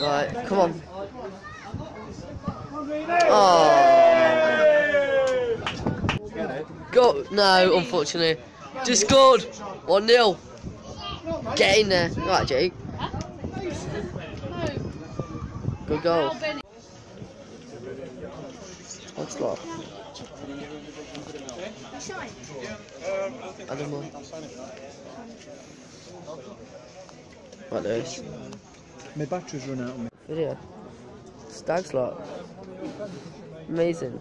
Right, come on. Oh. oh go. No, unfortunately. Just scored. 1 nil. Get in there. Right, Jake. Good goal. What's that? Adam. Right, Lewis. My battery's run out on me. Video. Stag slot. Amazing.